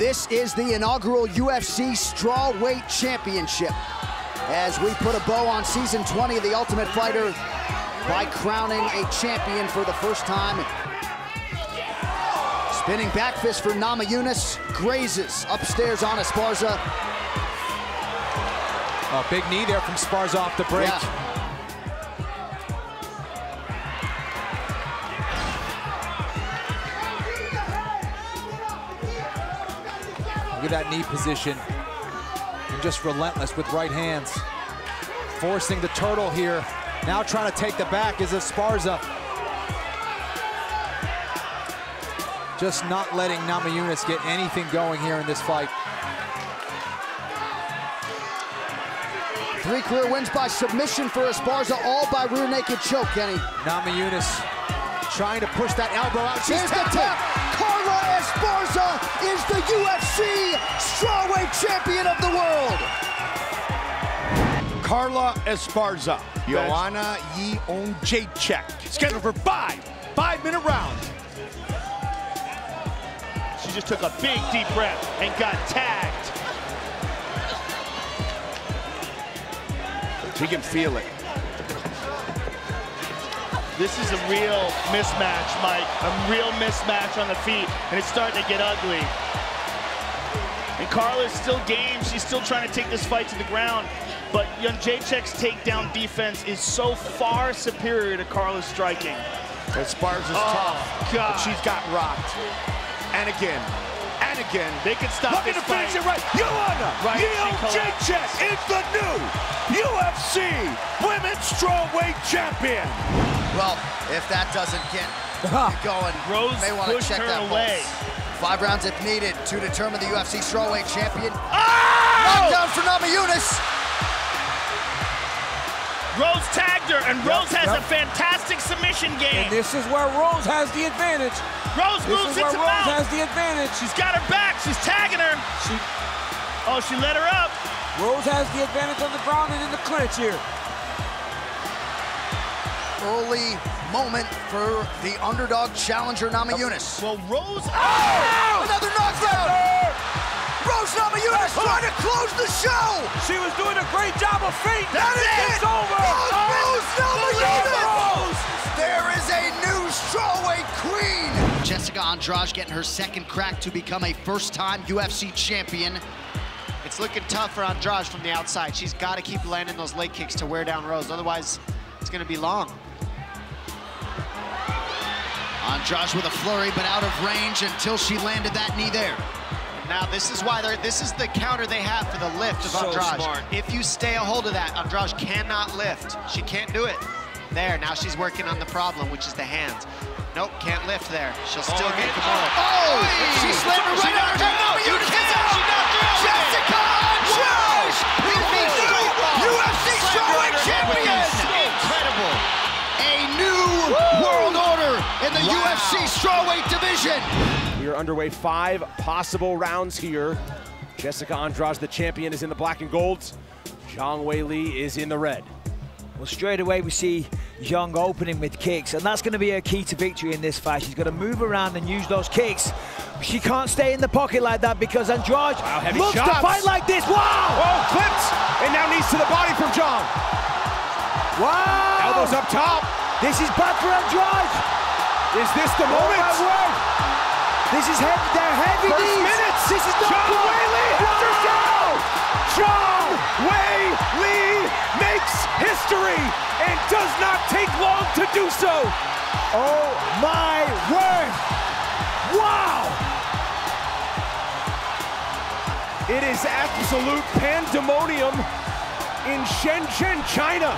This is the inaugural UFC Strawweight Championship. As we put a bow on season 20 of The Ultimate Fighter by crowning a champion for the first time. Spinning back fist for Namajunas, grazes upstairs on Esparza. A big knee there from Esparza off the break. Yeah. That knee position. And just relentless with right hands. Forcing the turtle here. Now trying to take the back is Esparza. Just not letting Namajunas get anything going here in this fight. Three career wins by submission for Esparza, all by rear naked choke, Kenny. Namajunas trying to push that elbow out. She's Here's the tap. Carla Esparza is the UFC strawweight champion of the world. Carla Esparza, Joanna Jędrzejczyk, scheduled for five five-minute rounds. She just took a big deep breath and got tagged. She can feel it. This is a real mismatch, Mike. A real mismatch on the feet, and it's starting to get ugly. And Carla's still game. She's still trying to take this fight to the ground. But Jędrzejczyk's takedown defense is so far superior to Carla's striking. Esparza's Oh, tough, God. but she's got rocked. And again, and again. They can stop Looking this to finish it right. Joanna Right, she Jędrzejczyk is the new UFC Strawweight Champion. Well, if that doesn't get you going, Rose you may want to check that away. pulse. Five rounds if needed to determine the UFC strawweight champion. Oh! Knockdown for Namajunas. Rose tagged her, and Rose has a fantastic submission game. And this is where Rose has the advantage. Rose This moves is where into Rose mount. has the advantage. She's got her back. She's tagging her. She, Oh, she let her up. Rose has the advantage on the ground and in the clinch here. Early moment for the underdog challenger Namajunas. Well, Rose. Oh! oh! Another knockdown. Rose Namajunas trying to close the show. She was doing a great job of feint. That is It's it. over. Oh, Rose oh, Namajunas. Rose. There is a new strawweight queen. Jessica Andrade getting her second crack to become a first-time UFC champion. It's looking tough for Andrade from the outside. She's got to keep landing those leg kicks to wear down Rose. Otherwise, it's going to be long. Uh, Andrade with a flurry, but out of range until she landed that knee there. Now, this is why they're, this is the counter they have for the lift of So Andrade. smart. If you stay a hold of that, Andrade cannot lift. She can't do it. There, now she's working on the problem, which is the hands. Nope, can't lift there. She'll still get Kimura. Oh! She slammed her right under Namajunas. Jessica order in the UFC strawweight division. We are underway five possible rounds here. Jessica Andrade, the champion, is in the black and golds. Zhang Wei Li is in the red. Well, straight away we see Zhang opening with kicks, and that's going to be her key to victory in this fight. She's got to move around and use those kicks. She can't stay in the pocket like that because Andrade heavy looks to fight like this. Wow! Oh, clipped! And now knees to the body from Zhang. Wow! Elbows up top. This is bad for Andrade. Is this the Oh moment? my word! This is heavy. They're heavy First knees. minutes. This is not Zhang good. Wei Li has her down. Zhang Wei Li makes history and does not take long to do so. Oh my word! Wow! It is absolute pandemonium in Shenzhen, China.